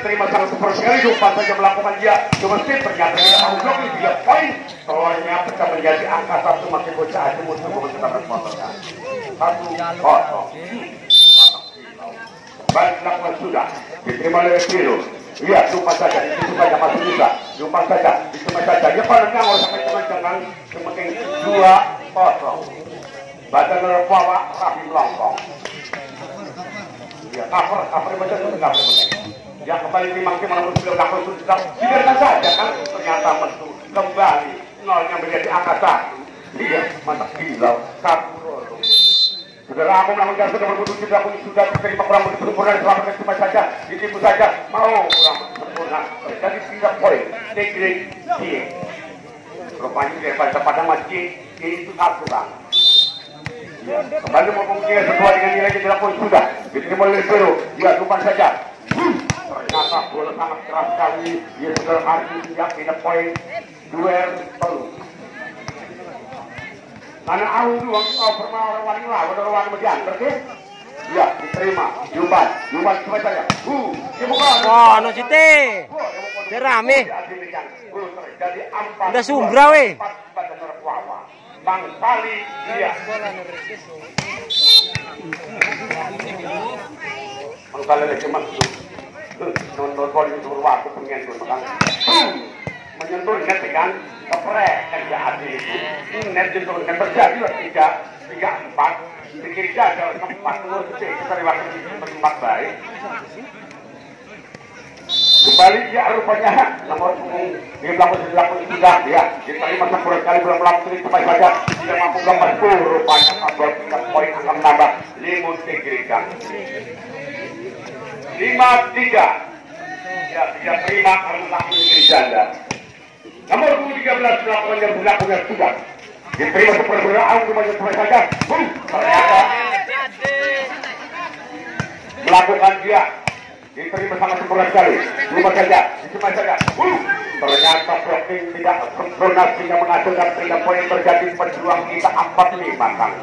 diterima sangat super sekali umpan saja melakukan dia. Sih ternyata tidak mau blok tiga poin. Telurnya pecah menjadi angka satu masih bocah aja musuh mencetakkan motornya satu kosong. Baik dilakukan sudah. Diterima oleh Biru Iya, lupa saja, itu saja masih bisa. Lupa saja, itu saja. Ya, kalau nggak sampai teman jangan sementing dua kosong. Baca nol bawa rapi melongkong. Ya, cover, cover itu nggak boleh. Ya, kembali kita malam sudah lakukan sudah. Biarkan saja kan, ternyata mentu kembali. Nolnya menjadi angka satu. Iya, mantap gila, satu Saudara aku melakukan sudah berbudu sudah pun sudah terima kurang begitu sempurna diselamatkan cuma saja. Ditipu saja. Mau kurang sempurna. Jadi tiga poin degrade D rupanya dia pada masjid itu satu bang. Ya, kembali mau mungkin sesuai dengan nilai yang dilakukan sudah. Diterima oleh Peru. Ya lupa saja. bola sangat keras sekali saudara hari ya tidak poin duel tolu karena aku dulu kau pernah orang wani lah, orang wani median, berarti? Ya, diterima. Yuban, Yuban coba saja. Uh, dibuka. Oh, no site. Dia rame. Udah sumbra we. Bang iya. Bang Sali lagi masuk. Nonton bola itu waktu pengen tuh makan menyentuh net kan keprek kerja adil itu. Net jentuh net terjadi lah tiga tiga empat. Pikir ada empat puluh detik dari waktu tempat baik. Kembali ya rupanya. Nomor punggung dia melakukan dilakukan sudah ya. Diterima sempurna sekali belum melakukan itu baik saja. Tidak mampu gambar rupanya kabel tiga poin akan menambah limun tigrikan lima tiga. Ya tidak terima karena langsung menjadi janda. Nomor 13 melakukan yang berlakunya sudah. Diterima keperberaan rumahnya sampai saja. Ternyata. Melakukan dia diterima sangat sempurna sekali. Rumah saja, diterima saja. Bum, ternyata blocking tidak sempurna sehingga menghasilkan tiga poin terjadi perjuang kita 45 kang.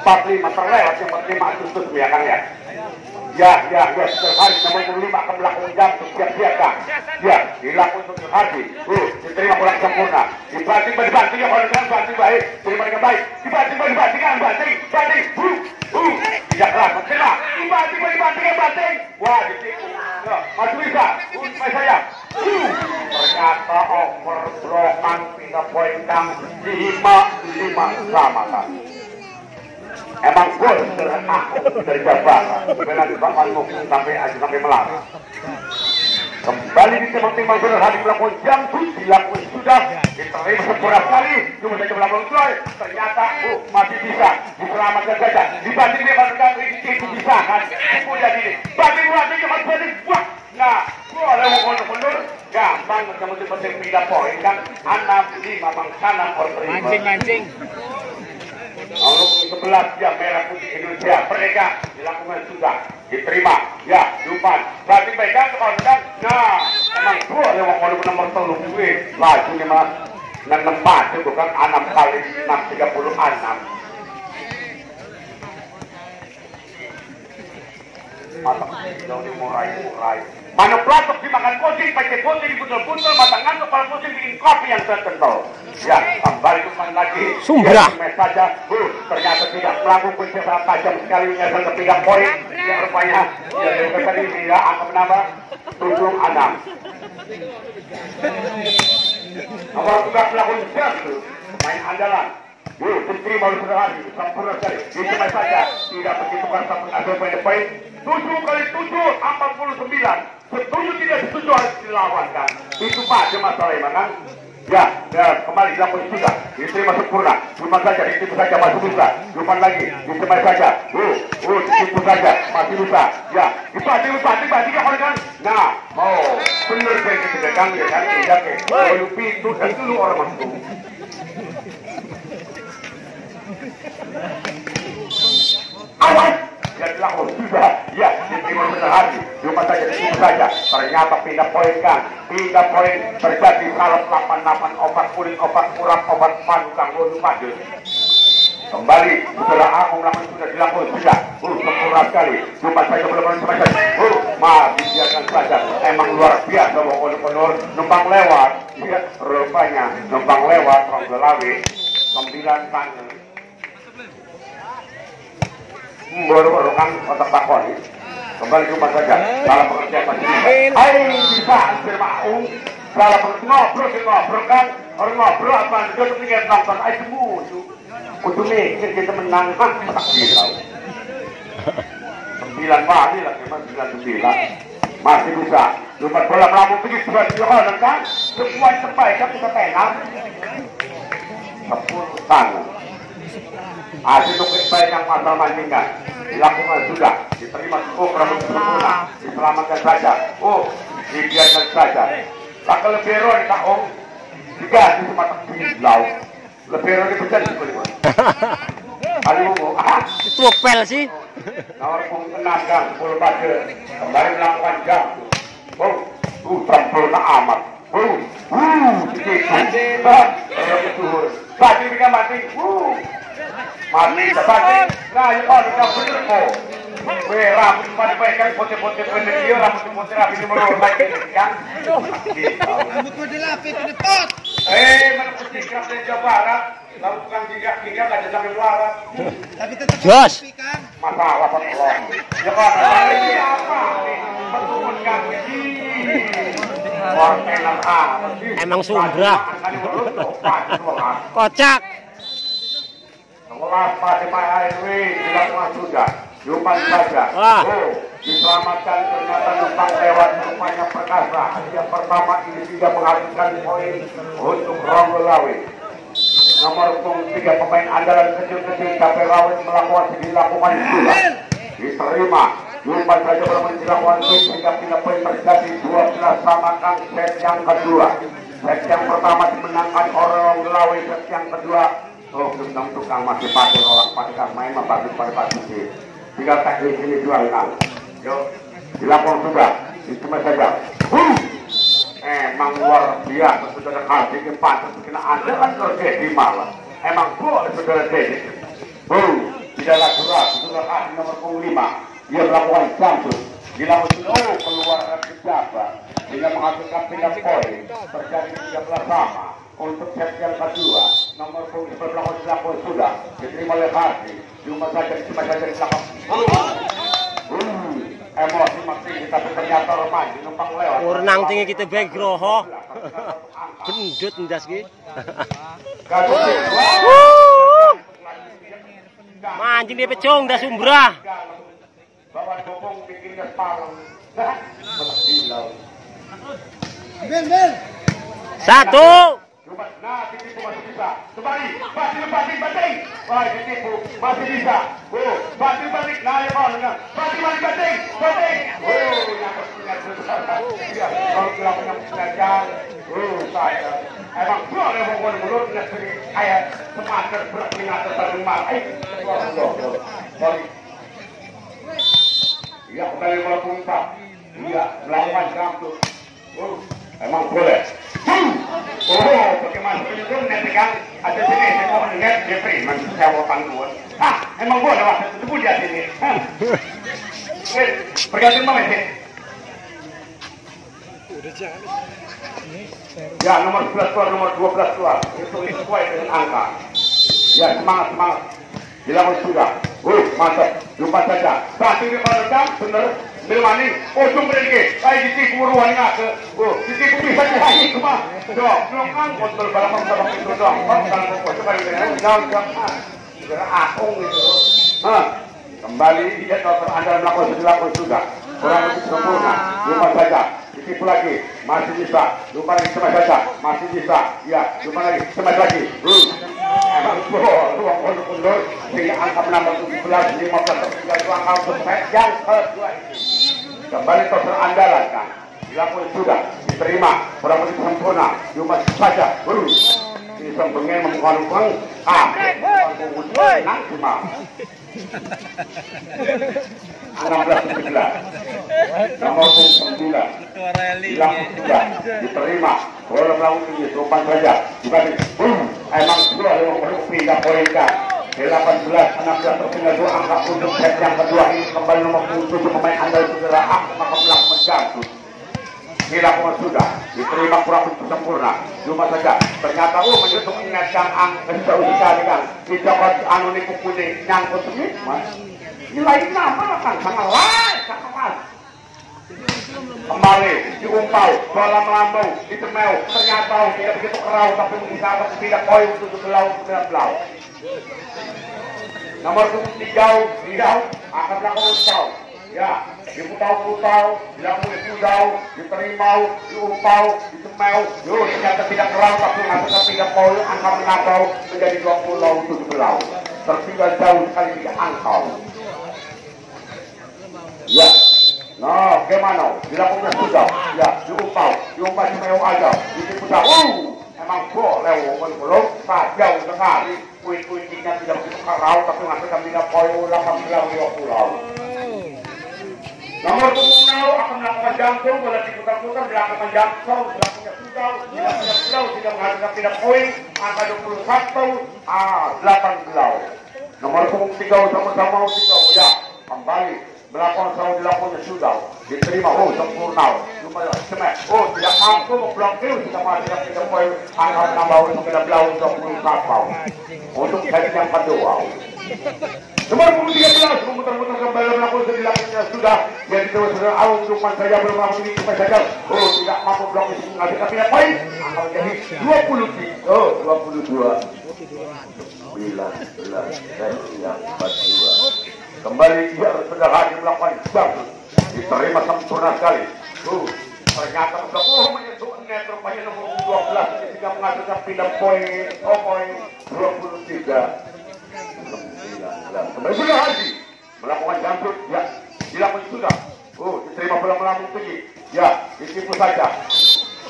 45 terlewat yang berlima Agustus ya kan ya. Ya, ya, ya, hari nomor 5 akan melakukan jam siap siapkan. Ya, dilakukan untuk hari. Uh, diterima kurang sempurna. Dibanting, dibanting, ya, kalau dengan banting baik, terima dengan baik. Dibanting, dibanting, kan, banting, banting. Uh, uh, tidak keras, terima. Dibanting, dibanting, kan, banting. Wah, ditipu. Ya, masih bisa. Uh, supaya saya. Uh, ternyata kang lima lima sama kan emang gol dari Jabara benar Bapak sampai sampai melarang kembali di timbang-timbang benar hari melakukan jam dilakukan sudah. Diterima sempurna sekali. Cuma saja melakukan gol ternyata oh, masih bisa. Diselamatkan saja. Dibanding dia kan itu bisa. Kan kemudian ini banding banding cepat banding wah nah boleh mau mundur gampang kemudian penting pindah poin kan? Anak lima mangsana mancing mancing. Nomor 11 ya merah putih Indonesia. Mereka dilakukan sudah. Diterima. Ya Dupan berarti pegang kemudian nah emang gua yang mau nomor telur gue laju lima enam empat itu kan enam kali enam tiga puluh enam. Mantap. Ini murai-murai mana pelatuk dimakan kucing pakai kucing buntel-buntel matang ngantuk kalau kucing bikin kopi yang terkental ya kembali kembali lagi. Sumbra. ya, saja. Uh, ternyata tidak melakukan sangat tajam sekali menyasar ke tiga poin. Ya rupanya ya dari tadi tidak akan menambah tujuh enam nomor tugas melakukan satu main andalan Putri baru sederhana, sempurna sekali. Itu saja, tidak begitu kan sampai ada poin-poin. Tujuh kali tujuh, empat puluh sembilan. Setuju tidak setuju harus dilawankan. Itu pak masalah ya, kan? Ya, ya, kembali dilakukan sudah. Diterima sempurna. Cuma saja, ditipu saja masih bisa. Cuma lagi, diterima saja. Uh, uh, ditipu saja masih bisa. Ya, dibanting, dibanting, dibanting ya kan? Nah, oh, benar saya kita kan ya kan? Tidak ke. Kalau pintu dan dulu orang masuk. Awas! yang dilakukan sudah. Ya diterima benar hati cuma saja itu saja. Ternyata pindah poin kan pindah poin. Terjadi kalau 88 obat kulit obat kurang obat panu kang. Lu padu. Kembali. Setelah aku melakukan sudah dilakukan. Sudah. Uh sempurna sekali. Jumpa saya belum semacam. Uh masih biarkan saja. Emang luar biasa pokoknya penur numpang lewat. Ya rupanya. Numpang lewat Ronggolawi sembilan tangan baru-baru kan otak takon kembali jumpa saja. Dalam pengertian masih bisa hai bisa hampir mau. Dalam pengertian. Ngobrol sih ngobrol kan. Orang ngobrol apa? Dia tuh pikir nonton. Aja semua untuk mikir kita menang kan tak bilang sembilan kali lagi mas sembilan sembilan. Masih bisa. Lupa bola melambung pergi dua dua kan? Semua terbaik kan kita tenang sepuluh tangan hasil baik yang pasal mancingkan dilakukan sudah diterima. Oh sempurna diselamatkan saja. Oh dibiarkan saja. Tak cuma tak bilau lebero di pecat di kulit Kali mau ah. Itu pel sih. nomor pun enam gang sepuluh pada. Kembali melakukan jam. Oh uh sempurna amat. Uh uh sedikit betul tadi kita mati. Uh mati tadi nah Weh, rambut pada baik kan pendek dia, rambut putih rapi di lagi kan? Rambut pinipot! Eh, mana putih kerap dari Jawa Barat, lalu bukan tiga tiga gak ada sampai. Tapi tetap Jos. Pak Allah. Ya kan, ini apa? Betul kan? Sih? Emang opat. Kocak. Sekolah pada Pak ARW dilakukan sudah. Jumpa saja. Wah. Oh, diselamatkan ternyata numpang lewat rupanya perkasa. Yang pertama ini tidak menghasilkan poin untuk Ronggolawe. Nomor punggung tiga pemain andalan kecil-kecil capek rawit melakukan dilakukan sudah. Diterima. Jumpa saja belum dilakukan sehingga pindah poin terjadi 12 samakan set yang kedua. Set yang pertama dimenangkan oleh Ronggolawe. Set yang kedua Oh, tentang tukang masih pakai orang pakai kang main mah bagus pada bagus sih. Tinggal teknis ini jual kang. Yuk, dilaporkan sudah. Itu saja. Huh! Emang luar biasa saudara kasih ke pantas kena anda kan kerja di malam. Emang boleh saudara Dedi. Huh! Tidak ragu ragu saudara kasih nomor lima. Dia melakukan jambut. Dilakukan oh keluar pejabat sehingga menghasilkan tiga poin terjadi 13 sama untuk set yang kedua nomor punggung berlaku dilakukan sudah diterima oleh Hardi cuma saja cuma saja Hmm, emosi masih tapi ternyata remaja numpang lewat Urnang tinggi kita baik. Gendut ndas ki. Mancing dia pecong dah sumbrah. Bawa bopong bikinnya. Ben, Ben! Satu. Nah, titipu masih bisa. Kembali, batin, batin, batin. Wah, titipu, masih bisa. Oh, batin, batin. Nah, ya kau dengar. Batin, batin, batin, batin. Oh, yang punya. Ya, kalau bilang punya belajar. Oh, saya. Emang boleh mau mulut negeri kayak semakin berat minat terima. Eh, sorry. Iya, kembali melakukan empat. Iya, melakukan jambut. Oh, emang boleh. Hmm. Oh, bagaimana penyusun nanti kan ada sini saya mau lihat dia preman sewa panggungan. Ah, emang boleh waktu itu dia sini. Hah. Eh, bergantung mana sih? Ya, nomor 11 keluar, nomor 12 keluar. Itu sesuai dengan angka. Ya, semangat, semangat. Dilakukan sudah. Uh, mantap. Lupa saja. Berarti ini kalau jam, ujung ke. Oh, belum angkut berbalap sama itu dong. Di sana, jangan. Kira akung itu. Hah. Kembali dia dokter anda melakukan dilakukan sudah. Kurang lebih sempurna. Lupa saja. Ditipu lagi. Masih bisa. Lupa lagi sama saja. Masih bisa. Ya, lupa lagi. Sama lagi. Hmm. Angka menambah 17, 15, tinggal dua angka untuk set yang kedua. Kembali andalan kan. Dilakukan sudah, diterima, kurang lebih sempurna, cuma saja, baru. Ini sempengnya membuka ah, menang cuma. 16 11 nomor 9 dilakukan sudah diterima. Bola melakukan tinggi sopan saja. Dibanding boom emang dua yang mau kan 18 16 tertinggal dua angka untuk set yang kedua ini kembali nomor 7 pemain andal segera Ahmad Kemlak menjatuh. Dilakukan sudah diterima kurang begitu sempurna. Cuma saja ternyata oh menyentuh ingat yang ang jauh sekali kan dicokot anu niku kuning nyangkut ini mas. Nilai nama kan sangat lain sangat mas kembali diumpau bola melambung ditemeu ternyata tidak begitu kerau tapi mengisahkan tidak poin untuk belau belau nomor tiga tidak akan melakukan umpau ya diputau-putau dilakukan diputau diterima diumpau ditemeu yuk ternyata tidak kerau tapi mengatakan tidak poin angka menakau menjadi 20 untuk belau tertinggal jauh sekali tidak angkau ya Nah, gimana? Dilakukan sudah. Ya, diumpau. Diumpau cuma aja. Diputau. Uh, emang boleh wong belum jauh sekali. Kuih-kuihnya tidak begitu karau, tapi masih kami tidak poin 18 pulau. Nomor punggung nau akan melakukan jantung, boleh diputar-putar, dilakukan jantung, dilakukan sudau, dilakukan pulau, tidak menghasilkan tidak poin, angka 21, ah, 18. Nomor punggung tiga sama-sama tiga, ya, kembali melakukan selalu dilakukannya sudah diterima oh sempurna semek oh kembali melakukan dilakukannya sudah cuma saja. Oh tidak mampu blokir ngasih tidak poin angka menjadi 20 22 sembilan belas yang empat dua kembali dia sudah hadir melakukan bagus. Diterima sempurna sekali tuh ternyata sudah oh menyentuh net rupanya nomor 12 sehingga menghasilkan pindah poin oh poin 23 kembali sudah hadir melakukan jangkut ya. Dilakukan sudah oh diterima bola melambung tinggi. Ya ditipu saja.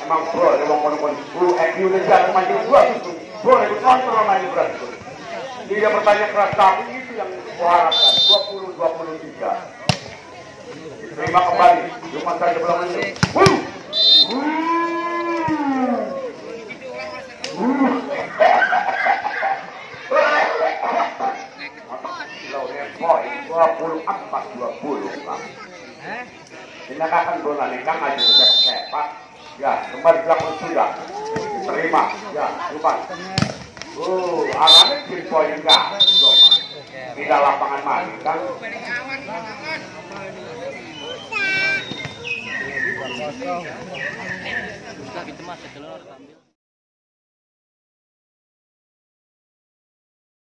Emang bro emang kon-kon uh Indonesia kemajuan dua itu boleh dikontrol main berat tidak bertanya keras tapi itu yang kuharapkan. 20 23 terima kembali cuma saja belum menit Wuh! Wuh! Wuh! 24 20 Pak. Tindakan bola nikah aja sepak ya kembali dilakukan sudah terima ya lupa Oh, arahnya di poin enggak, tidak lapangan mati kan? Kita mas, telur ambil.